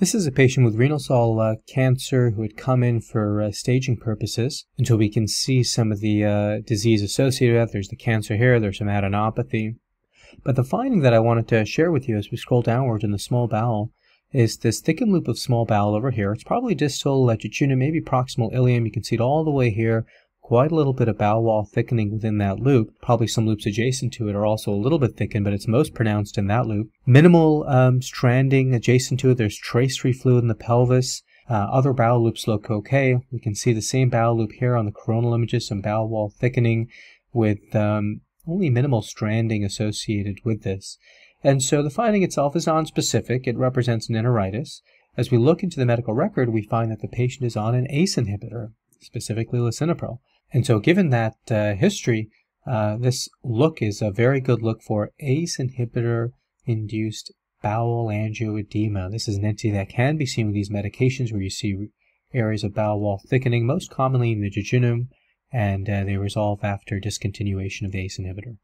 This is a patient with renal cell uh, cancer who had come in for uh, staging purposes. until we can see some of the uh, disease associated with. There's the cancer here, there's some adenopathy. But the finding that I wanted to share with you as we scroll downwards in the small bowel is this thickened loop of small bowel over here. It's probably distal jejunum, maybe proximal ileum. You can see it all the way here quite a little bit of bowel wall thickening within that loop. Probably some loops adjacent to it are also a little bit thickened, but it's most pronounced in that loop. Minimal um, stranding adjacent to it. There's trace-free fluid in the pelvis. Uh, other bowel loops look okay. We can see the same bowel loop here on the coronal images, some bowel wall thickening with um, only minimal stranding associated with this. And so the finding itself is nonspecific. It represents an enteritis. As we look into the medical record, we find that the patient is on an ACE inhibitor, specifically lisinopril. And so given that uh, history, uh, this look is a very good look for ACE inhibitor induced bowel angioedema. This is an entity that can be seen with these medications where you see areas of bowel wall thickening, most commonly in the jejunum, and uh, they resolve after discontinuation of the ACE inhibitor.